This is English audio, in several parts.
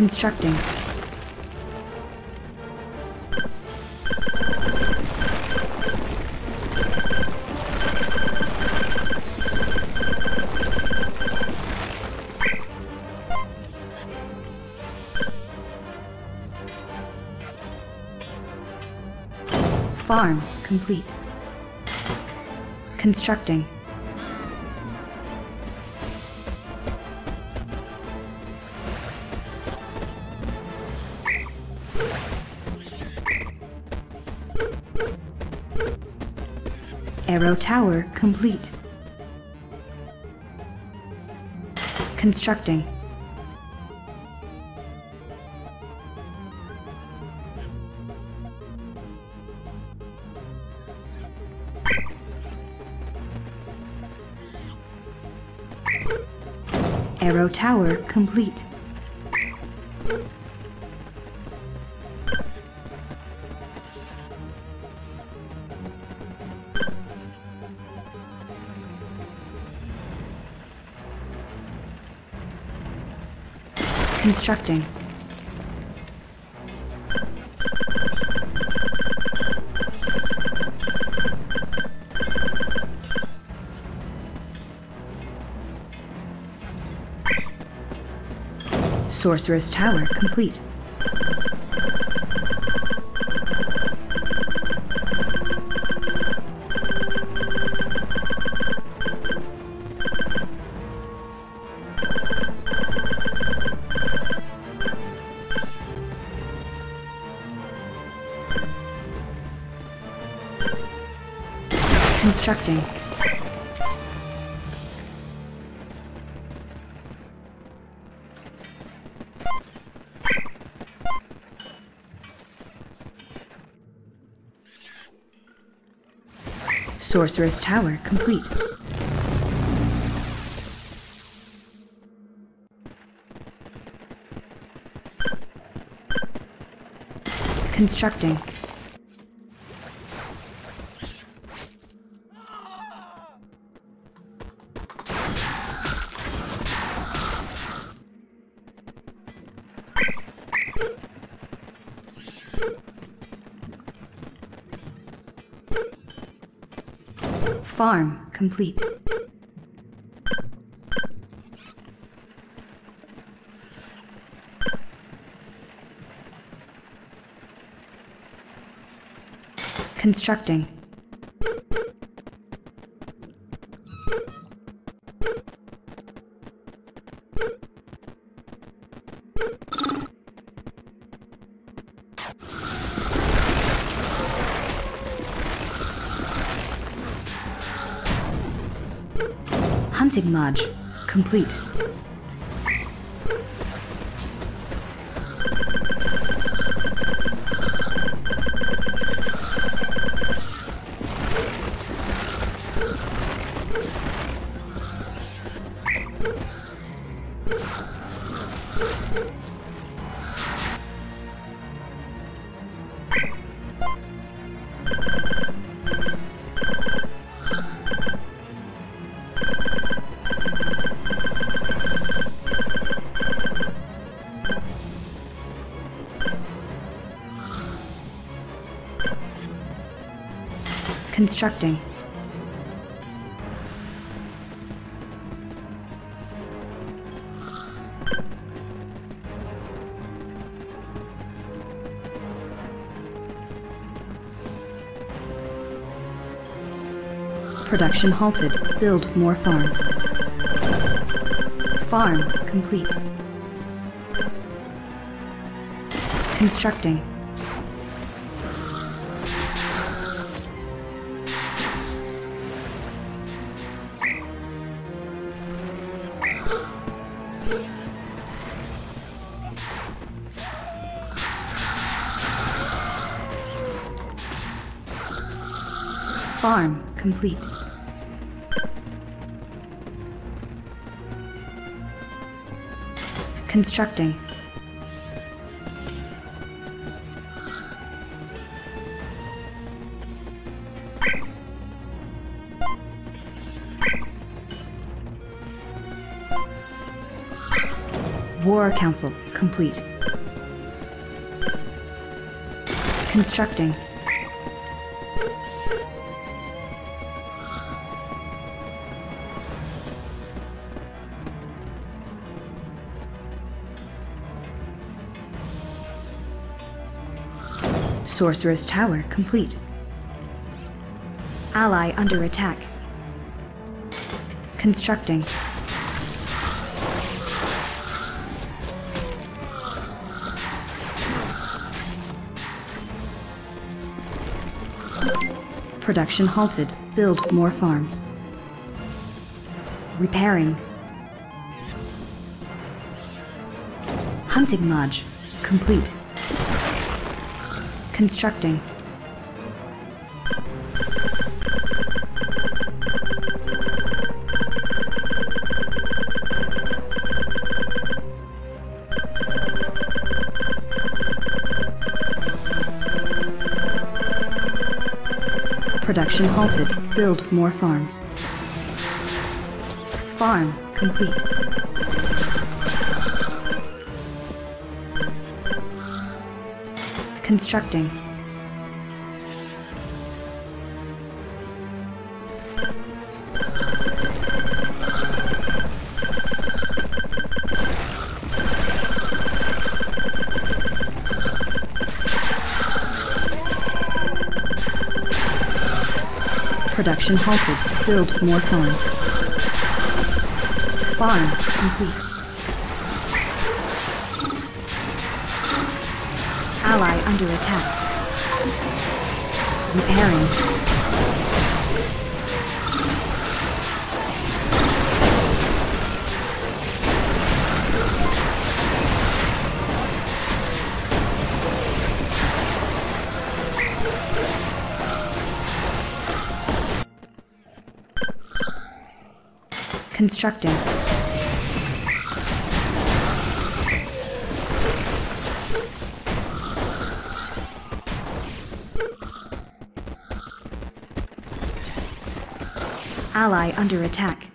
Constructing. Farm complete. Constructing. Arrow tower complete. Constructing. Arrow tower complete. Constructing. Sorcerer's Tower complete. Constructing. Sorcerer's Tower complete. Constructing. Farm complete. Constructing. Hunting Lodge complete. Constructing. Production halted. Build more farms. Farm complete. Constructing. Complete. Constructing. War Council complete. Constructing. Sorcerer's Tower complete. Ally under attack. Constructing. Production halted. Build more farms. Repairing. Hunting lodge. Complete. Constructing. Production halted. Build more farms. Farm complete. Constructing. Production halted. Build more farms. Farm complete. Under attack. Repairing. Constructing. Ally under attack.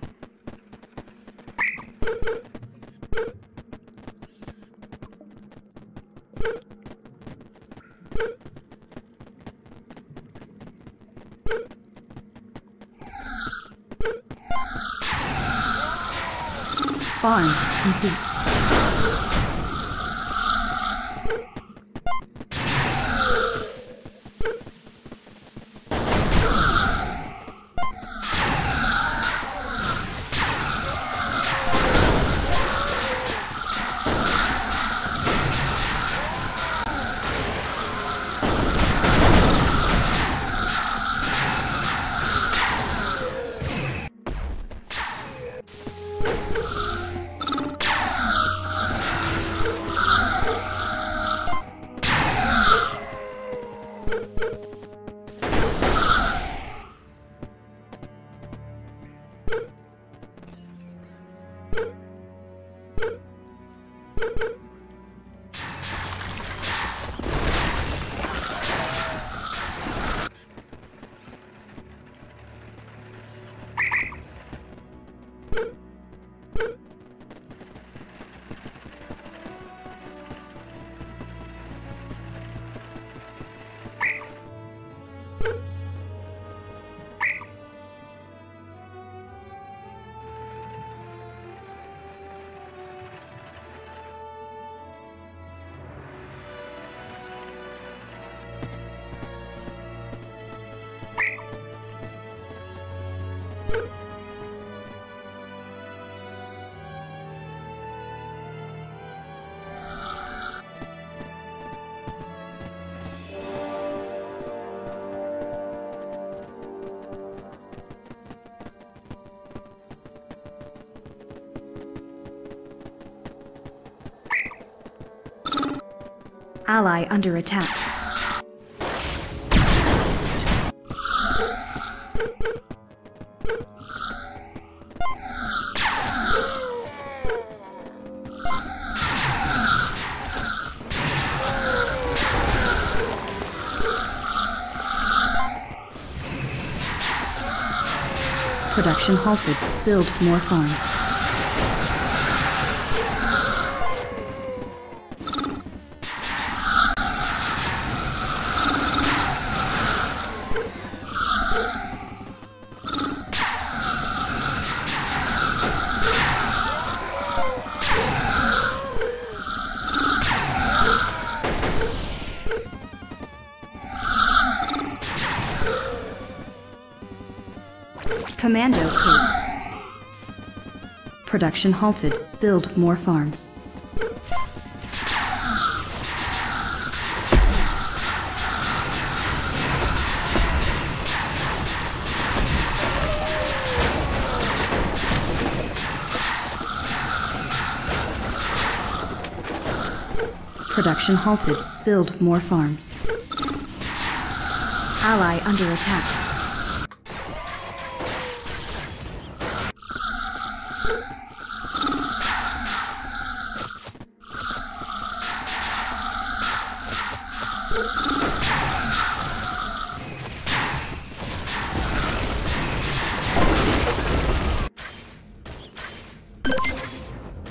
Ally under attack. Production halted. Build more farms. Production halted. Build more farms. Production halted. Build more farms. Ally under attack.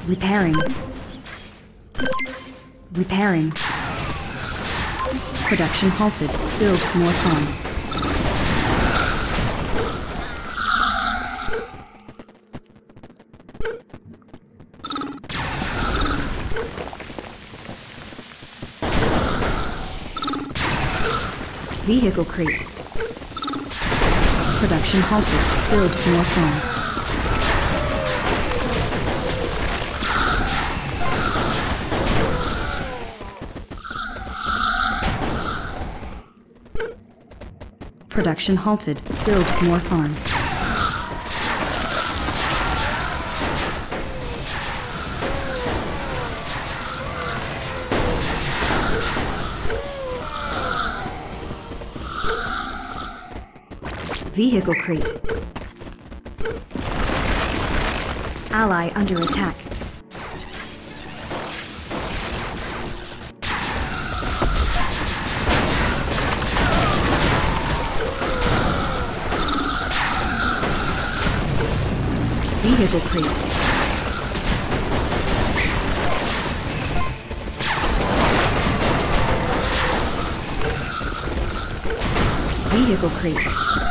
Repairing. Repairing. Production halted. Build more farms. Vehicle crate. Production halted. Build more farms. Production halted. Build more farms. Vehicle crate. Ally under attack. Vehicle crate. Vehicle crate.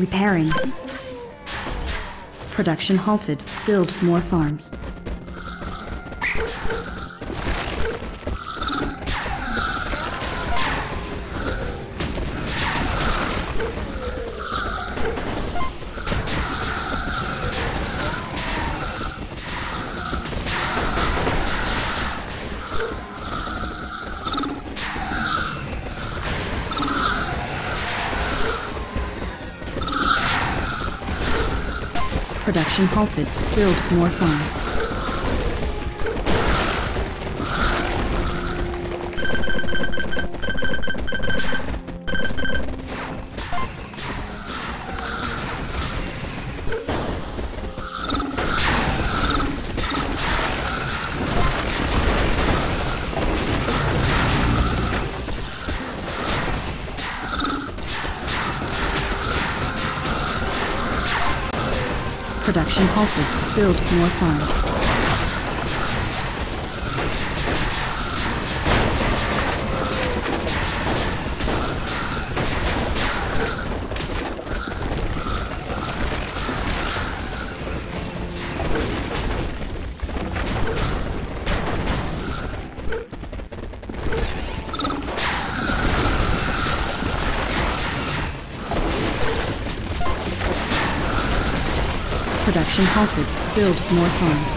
Repairing. Production halted. Build more farms. Production halted. Build more farms. Halted. Build more farms. Halted. Build more farms.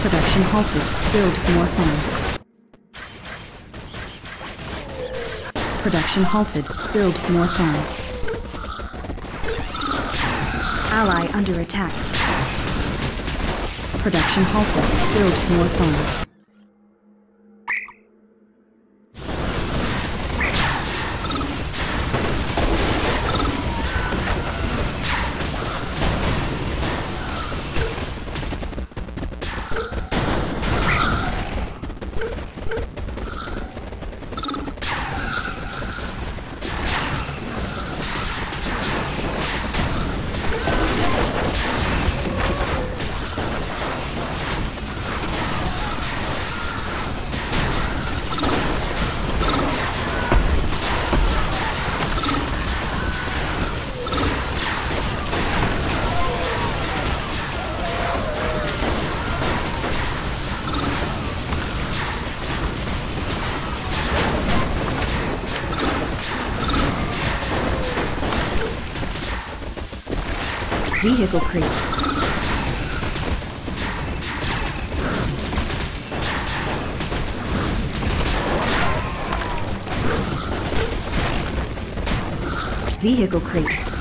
Production halted. Build more farms. Production halted. Build more farms. Ally under attack. Production halted. Build more farms. Vehicle crate. Vehicle crate.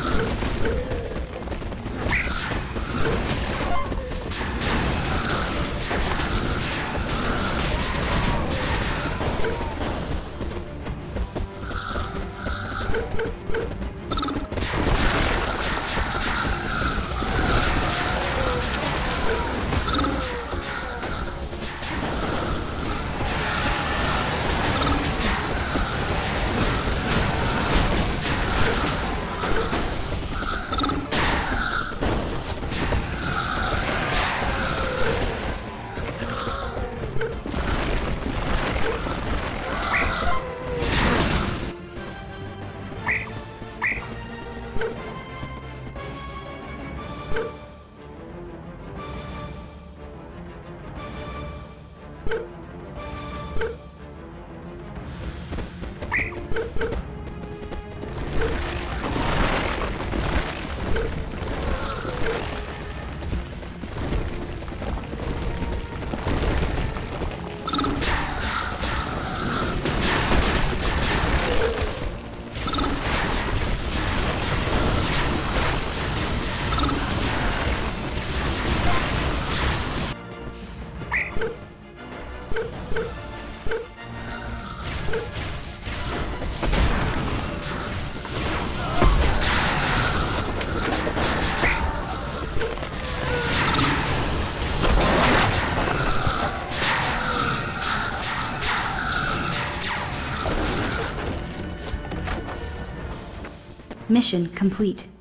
Mission complete.